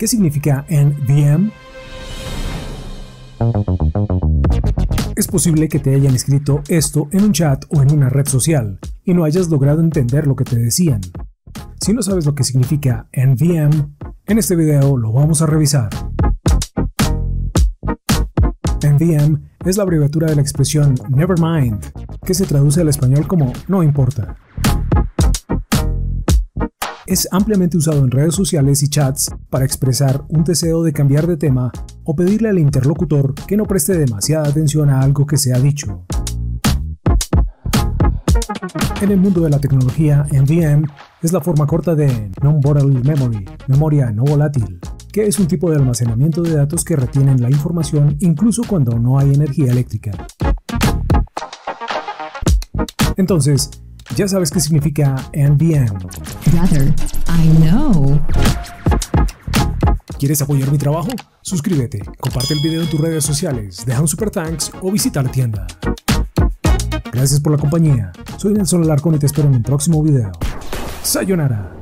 ¿Qué significa NVM? Es posible que te hayan escrito esto en un chat o en una red social y no hayas logrado entender lo que te decían. Si no sabes lo que significa NVM, en este video lo vamos a revisar. NVM es la abreviatura de la expresión Nevermind, que se traduce al español como no importa. Es ampliamente usado en redes sociales y chats para expresar un deseo de cambiar de tema o pedirle al interlocutor que no preste demasiada atención a algo que se ha dicho. En el mundo de la tecnología, NVM es la forma corta de Non-Volatile Memory, memoria no volátil, que es un tipo de almacenamiento de datos que retienen la información incluso cuando no hay energía eléctrica. Entonces, ya sabes qué significa NVM. I know. ¿Quieres apoyar mi trabajo? Suscríbete, comparte el video en tus redes sociales, deja un super thanks o visita la tienda. Gracias por la compañía. Soy Nelson Alarcón y te espero en un próximo video. Sayonara.